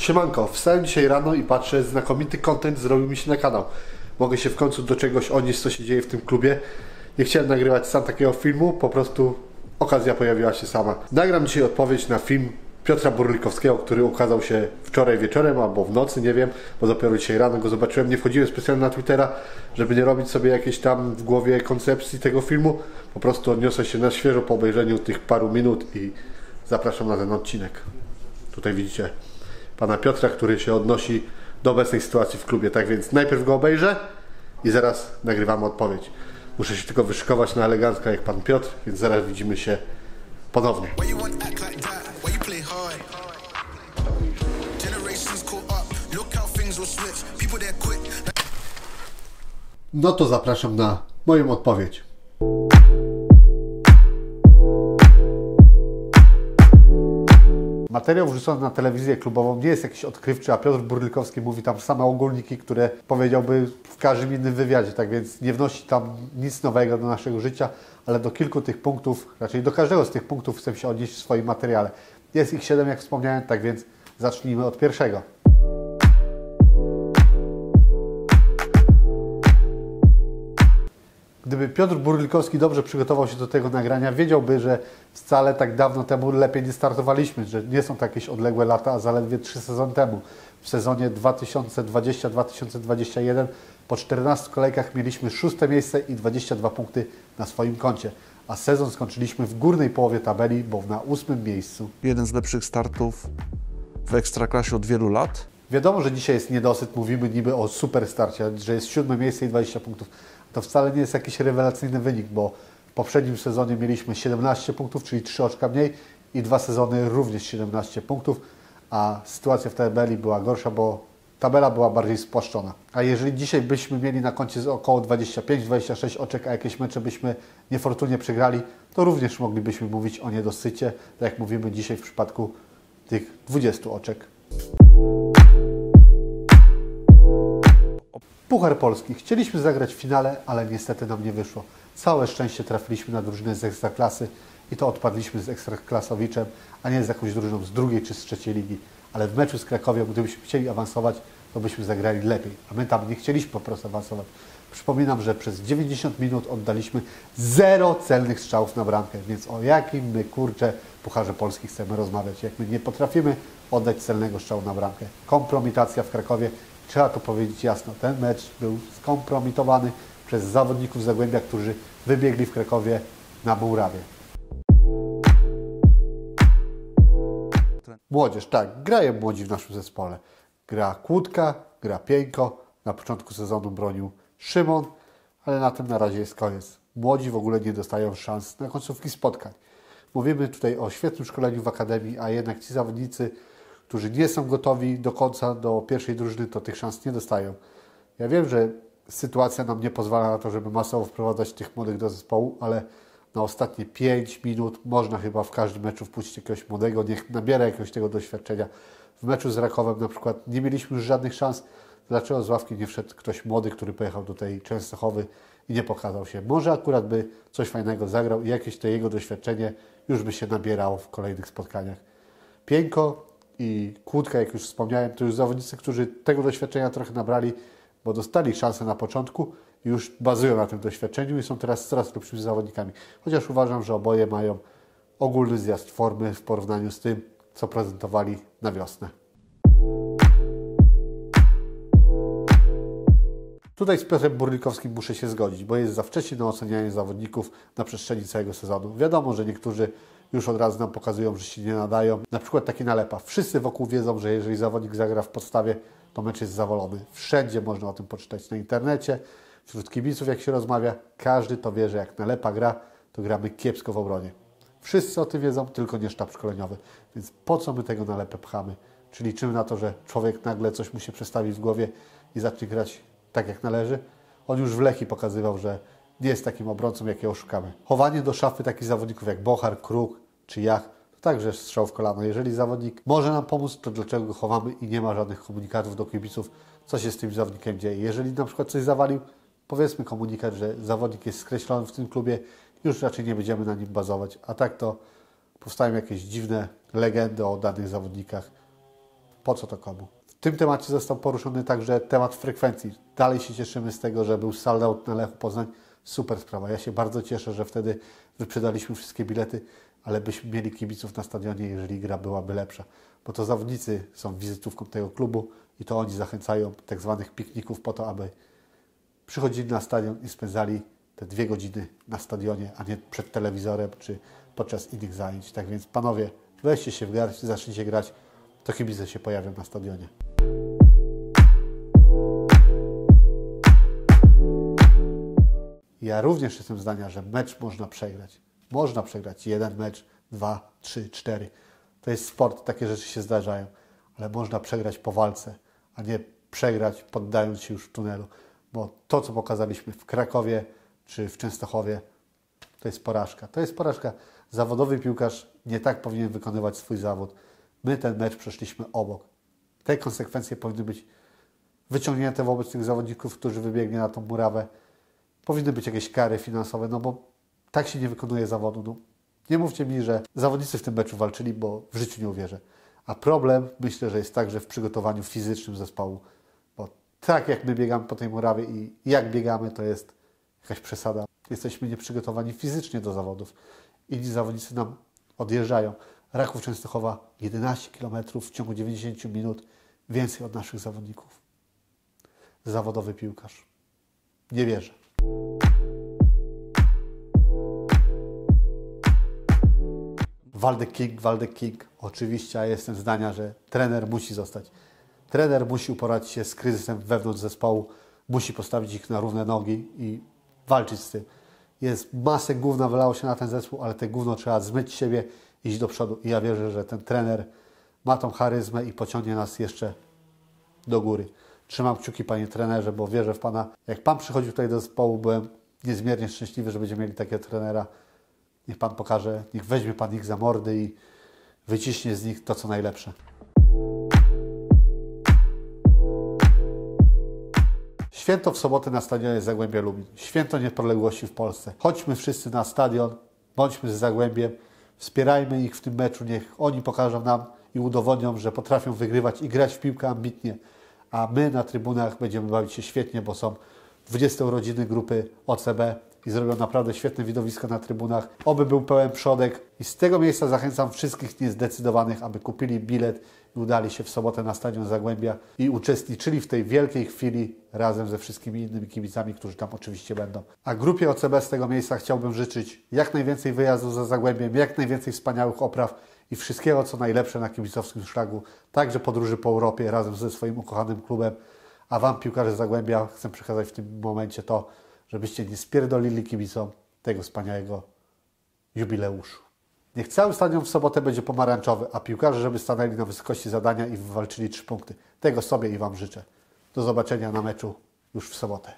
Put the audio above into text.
Siemanko, wstałem dzisiaj rano i patrzę, znakomity content zrobił mi się na kanał. Mogę się w końcu do czegoś odnieść, co się dzieje w tym klubie. Nie chciałem nagrywać sam takiego filmu, po prostu okazja pojawiła się sama. Nagram dzisiaj odpowiedź na film Piotra Burlikowskiego, który ukazał się wczoraj wieczorem albo w nocy, nie wiem, bo dopiero dzisiaj rano go zobaczyłem. Nie wchodziłem specjalnie na Twittera, żeby nie robić sobie jakiejś tam w głowie koncepcji tego filmu. Po prostu odniosę się na świeżo po obejrzeniu tych paru minut i zapraszam na ten odcinek. Tutaj widzicie pana Piotra, który się odnosi do obecnej sytuacji w klubie. Tak więc najpierw go obejrzę i zaraz nagrywamy odpowiedź. Muszę się tylko wyszykować na elegancko jak pan Piotr, więc zaraz widzimy się ponownie. No to zapraszam na moją odpowiedź. Materiał wrzucony na telewizję klubową nie jest jakiś odkrywczy, a Piotr Burlikowski mówi tam same ogólniki, które powiedziałby w każdym innym wywiadzie, tak więc nie wnosi tam nic nowego do naszego życia, ale do kilku tych punktów, raczej do każdego z tych punktów chcę się odnieść w swoim materiale. Jest ich siedem, jak wspomniałem, tak więc zacznijmy od pierwszego. Gdyby Piotr Burlikowski dobrze przygotował się do tego nagrania, wiedziałby, że wcale tak dawno temu lepiej nie startowaliśmy, że nie są to jakieś odległe lata, a zaledwie trzy sezony temu. W sezonie 2020-2021 po 14 kolejkach mieliśmy szóste miejsce i 22 punkty na swoim koncie, a sezon skończyliśmy w górnej połowie tabeli, bo na ósmym miejscu. jeden z lepszych startów w Ekstraklasie od wielu lat. Wiadomo, że dzisiaj jest niedosyt, mówimy niby o super starcie, że jest siódme miejsce i 20 punktów. To wcale nie jest jakiś rewelacyjny wynik, bo w poprzednim sezonie mieliśmy 17 punktów, czyli 3 oczka mniej i dwa sezony również 17 punktów, a sytuacja w tabeli była gorsza, bo tabela była bardziej spłaszczona. A jeżeli dzisiaj byśmy mieli na koncie około 25-26 oczek, a jakieś mecze byśmy niefortunnie przegrali, to również moglibyśmy mówić o niedosycie, tak jak mówimy dzisiaj w przypadku tych 20 oczek. Puchar Polski. Chcieliśmy zagrać w finale, ale niestety nam nie wyszło. Całe szczęście trafiliśmy na drużynę z Ekstraklasy i to odpadliśmy z Ekstraklasowiczem, a nie z jakąś drużyną z drugiej czy z trzeciej ligi. Ale w meczu z Krakowią, gdybyśmy chcieli awansować, to byśmy zagrali lepiej. A my tam nie chcieliśmy po prostu awansować. Przypominam, że przez 90 minut oddaliśmy zero celnych strzałów na bramkę, więc o jakim my kurczę Pucharze Polski chcemy rozmawiać, jak my nie potrafimy oddać celnego strzału na bramkę. Kompromitacja w Krakowie Trzeba to powiedzieć jasno. Ten mecz był skompromitowany przez zawodników Zagłębia, którzy wybiegli w Krakowie na Mołrawie. Młodzież, tak, grają młodzi w naszym zespole. Gra Kłódka, gra Pieńko. Na początku sezonu bronił Szymon, ale na tym na razie jest koniec. Młodzi w ogóle nie dostają szans na końcówki spotkań. Mówimy tutaj o świetnym szkoleniu w Akademii, a jednak ci zawodnicy którzy nie są gotowi do końca do pierwszej drużyny, to tych szans nie dostają. Ja wiem, że sytuacja nam nie pozwala na to, żeby masowo wprowadzać tych młodych do zespołu, ale na ostatnie 5 minut można chyba w każdym meczu wpuścić jakiegoś młodego, niech nabiera jakiegoś tego doświadczenia. W meczu z Rakowem na przykład nie mieliśmy już żadnych szans. Dlaczego z ławki nie wszedł ktoś młody, który pojechał do tej Częstochowy i nie pokazał się? Może akurat by coś fajnego zagrał i jakieś to jego doświadczenie już by się nabierało w kolejnych spotkaniach. Piękko i Kłódka, jak już wspomniałem, to już zawodnicy, którzy tego doświadczenia trochę nabrali, bo dostali szansę na początku już bazują na tym doświadczeniu i są teraz coraz lepszymi zawodnikami. Chociaż uważam, że oboje mają ogólny zjazd formy w porównaniu z tym, co prezentowali na wiosnę. Tutaj z Piotrem Burlikowskim muszę się zgodzić, bo jest za wcześnie na ocenianie zawodników na przestrzeni całego sezonu. Wiadomo, że niektórzy już od razu nam pokazują, że się nie nadają. Na przykład taki nalepa. Wszyscy wokół wiedzą, że jeżeli zawodnik zagra w podstawie, to mecz jest zawolony. Wszędzie można o tym poczytać na internecie, wśród kibiców jak się rozmawia. Każdy to wie, że jak nalepa gra, to gramy kiepsko w obronie. Wszyscy o tym wiedzą, tylko nie sztab szkoleniowy. Więc po co my tego nalepę pchamy? Czy liczymy na to, że człowiek nagle coś mu się przestawi w głowie i zacznie grać tak jak należy? On już w Lechi pokazywał, że nie jest takim obrońcą, jakiego szukamy. Chowanie do szafy takich zawodników jak Bochar, Kruk czy Jach to także strzał w kolano. Jeżeli zawodnik może nam pomóc, to dlaczego go chowamy i nie ma żadnych komunikatów do kibiców, co się z tym zawodnikiem dzieje. Jeżeli na przykład coś zawalił, powiedzmy komunikat, że zawodnik jest skreślony w tym klubie, już raczej nie będziemy na nim bazować. A tak to powstają jakieś dziwne legendy o danych zawodnikach. Po co to komu? W tym temacie został poruszony także temat frekwencji. Dalej się cieszymy z tego, że był sold na Lechu Poznań. Super sprawa. Ja się bardzo cieszę, że wtedy wyprzedaliśmy wszystkie bilety, ale byśmy mieli kibiców na stadionie, jeżeli gra byłaby lepsza. Bo to zawodnicy są wizytówką tego klubu i to oni zachęcają tak zwanych pikników po to, aby przychodzili na stadion i spędzali te dwie godziny na stadionie, a nie przed telewizorem czy podczas innych zajęć. Tak więc panowie, weźcie się w garść, zacznijcie grać, to kibice się pojawią na stadionie. Ja również jestem zdania, że mecz można przegrać. Można przegrać jeden mecz, dwa, trzy, cztery. To jest sport, takie rzeczy się zdarzają, ale można przegrać po walce, a nie przegrać poddając się już w tunelu. Bo to, co pokazaliśmy w Krakowie czy w Częstochowie, to jest porażka. To jest porażka. Zawodowy piłkarz nie tak powinien wykonywać swój zawód. My ten mecz przeszliśmy obok. Te konsekwencje powinny być wyciągnięte wobec tych zawodników, którzy wybiegli na tą murawę. Powinny być jakieś kary finansowe, no bo tak się nie wykonuje zawodu. No, nie mówcie mi, że zawodnicy w tym meczu walczyli, bo w życiu nie uwierzę. A problem myślę, że jest także w przygotowaniu fizycznym zespołu. Bo tak jak my biegamy po tej murawie i jak biegamy, to jest jakaś przesada. Jesteśmy nieprzygotowani fizycznie do zawodów. Inni zawodnicy nam odjeżdżają. Raków Częstochowa 11 km w ciągu 90 minut więcej od naszych zawodników. Zawodowy piłkarz. Nie wierzę. Waldek King, Waldek King. Oczywiście ja jestem zdania, że trener musi zostać. Trener musi uporać się z kryzysem wewnątrz zespołu, musi postawić ich na równe nogi i walczyć z tym. Jest masę gówna wylało się na ten zespół, ale te gówno trzeba zmyć siebie, iść do przodu. I ja wierzę, że ten trener ma tą charyzmę i pociągnie nas jeszcze do góry. Trzymam kciuki, panie trenerze, bo wierzę w pana. Jak pan przychodził tutaj do zespołu, byłem niezmiernie szczęśliwy, że będziemy mieli takiego trenera. Niech pan pokaże, niech weźmie pan ich za mordy i wyciśnie z nich to, co najlepsze. Święto w sobotę na stadionie Zagłębia Lubin. Święto niepodległości w Polsce. Chodźmy wszyscy na stadion, bądźmy z Zagłębiem, wspierajmy ich w tym meczu, niech oni pokażą nam i udowodnią, że potrafią wygrywać i grać w piłkę ambitnie, a my na trybunach będziemy bawić się świetnie, bo są 20 urodziny grupy OCB i zrobią naprawdę świetne widowisko na trybunach. Oby był pełen przodek i z tego miejsca zachęcam wszystkich niezdecydowanych, aby kupili bilet i udali się w sobotę na Stadion Zagłębia i uczestniczyli w tej wielkiej chwili razem ze wszystkimi innymi kibicami, którzy tam oczywiście będą. A grupie OCB z tego miejsca chciałbym życzyć jak najwięcej wyjazdów za Zagłębiem, jak najwięcej wspaniałych opraw i wszystkiego, co najlepsze na kibicowskim szlaku, także podróży po Europie razem ze swoim ukochanym klubem. A Wam, piłkarze Zagłębia, chcę przekazać w tym momencie to, żebyście nie spierdolili kibicom tego wspaniałego jubileuszu. Niech cały stadion w sobotę będzie pomarańczowy, a piłkarze, żeby stanęli na wysokości zadania i wywalczyli trzy punkty. Tego sobie i Wam życzę. Do zobaczenia na meczu już w sobotę.